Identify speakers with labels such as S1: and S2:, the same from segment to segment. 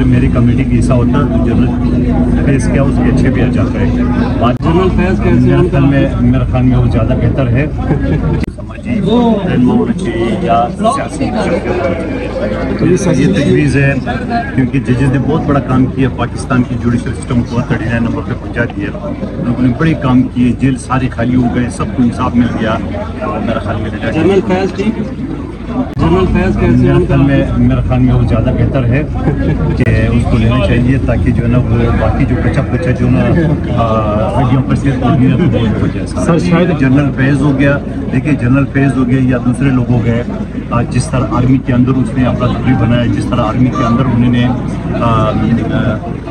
S1: अगर मेरी कमेटी की हिस्सा होता तो जनरल फेस क्या उसके अच्छे भी आ जाता है।
S2: जनरल फैज कैसे
S1: मेरे ख्याल में मेरे ख्याल में वो ज़्यादा बेहतर है। रहनुमा होना चाहिए या। तो ये तजवीज़ है क्योंकि जजेज ने बहुत बड़ा काम किया पाकिस्तान की जुडिशल सिस्टम को थर्टी नाइन नंबर पर पहुँचा दिया। लोगों ने बड़े काम किए जेल सारे खाली हो गए सबको इंसाफ मिल गया। मेरे ख्याल में
S2: जनरल फैज
S1: में मेरे ख्याल में वो ज़्यादा बेहतर है कि उसको लेना चाहिए ताकि जो है ना वो बाकी जो बचा बचा जो ना हड्डियों पर से गया सर शायद जनरल फैज़ हो गया देखिए जनरल फैज़ हो गया या दूसरे लोग हो गए आ, जिस तरह आर्मी के अंदर उसने अपना दूरी बनाया जिस तरह आर्मी के अंदर उन्होंने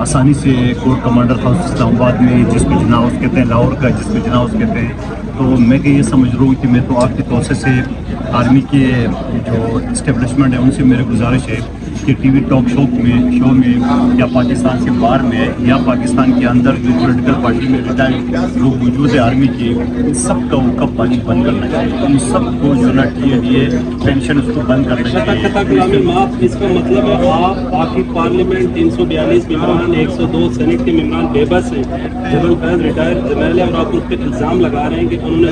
S1: आसानी से कोर कमांडर था उस इस्लामाबाद में जिसको जनाउस कहते हैं लाहौर का जिसको जनाउस कहते हैं। तो मैं ये समझ रहा हूँ कि मैं तो आपके तोसे से आर्मी के जो इस्टेब्लिशमेंट है उनसे मेरी गुजारिश है कि टीवी टॉक शो में शो में या पाकिस्तान से बाहर में या पाकिस्तान के अंदर जो पॉलिटिकल पार्टी में रिटायर्ड लोग मौजूद है आर्मी के इन सब का कब बातचीत बंद करना चाहिए। उन सबको जो ना टी ए पेंशन उसको बंद करना
S2: कथा
S1: चाहिए।
S2: माफ़ इसका मतलब है आप बाकी पार्लियामेंट 342 मेम्बरान 102 सेनेट के मेम्बरान बेबस हैं। जनरल फैज रिटायर जनरल है और आप उस पर इल्ज़ाम लगा रहे हैं कि उन्होंने।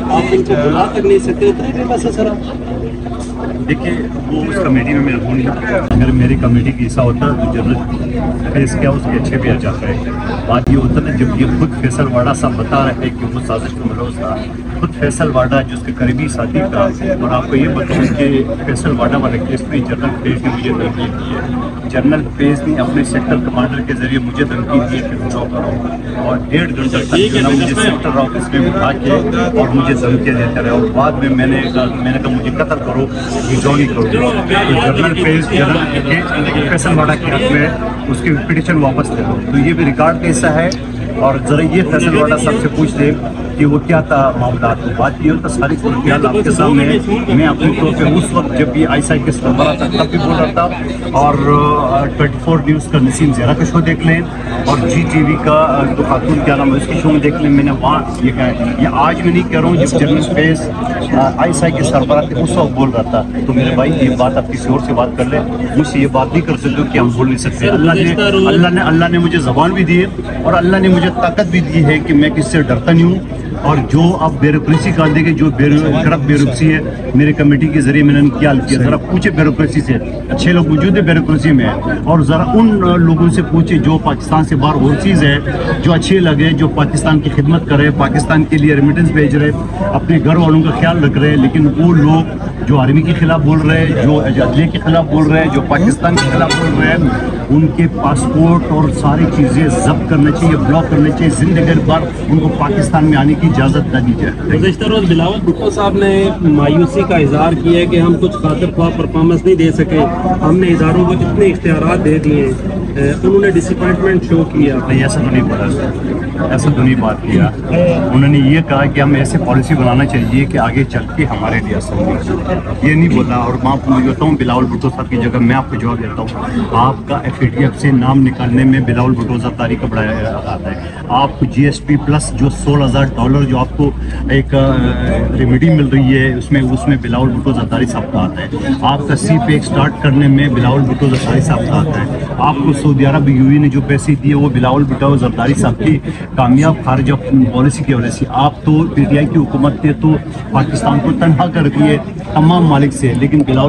S2: आप उनको बुला तक नहीं सकते इतने बेबस है सर आप।
S1: देखिए, वो उस कमेटी में मेरा हूँ नहीं अगर मेरी कमेटी की हिस्सा होता तो जनरल फेस क्या, उसके अच्छे भी आ है बात ये होता ना, जब ये खुद फैसल वाडा सा बता रहे हैं कि वो साजिश का मलोज था खुद फैसल वाडा जिसके करीबी साथी था और आपको ये बताऊँ कि फैसल वाडा वाले केस में जनरल फेस ने मुझे धमकी दी है। जनरल फेस ने अपने सेक्टर कमांडर के ज़रिए मुझे धमकी दी है कि विड्रॉ करो। और डेढ़ घंटा तक जो मुझे सेक्टर ऑफ़िस में उठा के और मुझे धमकियाँ देते रहे। और बाद में मैंने मैंने कहा मुझे कतल करो नहीं करो। तो general face general Faisal Vawda के हक में उसकी पिटिशन वापस ले लो। तो ये भी रिकॉर्ड का हिस्सा है और जरा ये फैसल वाडा सबसे पूछ ले कि वो क्या था मामला। तो बात ये होता सारी सूरत आपके सामने। मैं अपने तौर पर उस वक्त जब ये आई के सरबरा था तब भी बोल रहा था और ट्वेंटी फोर न्यूज़ का नसीम जरा का शो देख लें और जी टी वी का तो खातून क्या नाम है उसके शो में देख लें। मैंने वहाँ ये कहा, ये आज मैं नहीं कह रहा हूँ जब जनरल फेस आई के सरबरा थे उस वक्त बोल रहा था। तो मेरे भाई, ये बात आप किसी और से बात कर लें। मुझसे ये बात नहीं कर सकते कि हम बोल नहीं सकते। अल्लाह ने अल्लाह ने अल्लाह ने मुझे जबान भी दी और अल्लाह ने मुझे ताकत भी दी है कि मैं किससे डरता नहीं हूँ। और जो अब ब्यूरोक्रेसी का देखिए जो करप्ट ब्यूरोक्रेसी है, मेरे कमेटी के ज़रिए मैंने क्या किया। जरा पूछे ब्यूरोक्रेसी से। अच्छे लोग मौजूद है ब्यूरोक्रेसी में। और ज़रा उन लोगों से पूछे जो पाकिस्तान से बाहर ओवरसीज़ है, जो अच्छे लगे, जो पाकिस्तान की खिदमत करे पाकिस्तान के लिए रेमिटेंस भेज रहे अपने घर वालों का ख्याल रख रहे लेकिन वो लोग जो आर्मी के खिलाफ बोल रहे हैं जो अदलिया के खिलाफ बोल रहे हैं जो पाकिस्तान के खिलाफ बोल रहे हैं उनके पासपोर्ट और सारी चीज़ें जब्त करना चाहिए ब्लॉक करना चाहिए ज़िंदगी भर उनको पाकिस्तान में आने की इजाज़त न दी जाए।
S2: गुजशत रोज बिलावल भुट्टो साहब ने मायूसी का इजहार किया है कि हम कुछ खातर ख्वाह परफॉर्मेंस नहीं दे सके। हमने इदारों को इतने इख्तियार दे दिए उन्होंने डिसअपॉइंटमेंट शो किया।
S1: ऐसा तो नहीं बोला। ऐसा तो बात किया। उन्होंने ये कहा कि हमें ऐसे पॉलिसी बनाना चाहिए कि आगे चल के हमारे लिए नहीं ये नहीं बोला। और मैं आपको मैं बताऊँ बिलावल भुट्टो साहब की जगह मैं आपको जवाब देता हूँ। आपका एफ़ से नाम निकालने में बिलावल भुट्टो जरदारी का बड़ा आता है। आपको जी प्लस जो सोलह हज़ार डॉलर जो आपको एक रेमेडी मिल रही है, उसमें उसमें बिलावल भुट्टो जरदारी साहब का आता है। आपका सी पे स्टार्ट करने में बिलावल भुट्टो जरदारी साहब का आता है। आपको सऊदी अरब यूए ने जो पैसे दिए, वो बिलावल भुट्टो जरदारी साहब की कामयाब खारजा पॉलिसी की वजह से आप तो पी टी आई की हुकूमत ने तो पाकिस्तान को तनहा कर दिए तमाम मालिक से, लेकिन बिलावल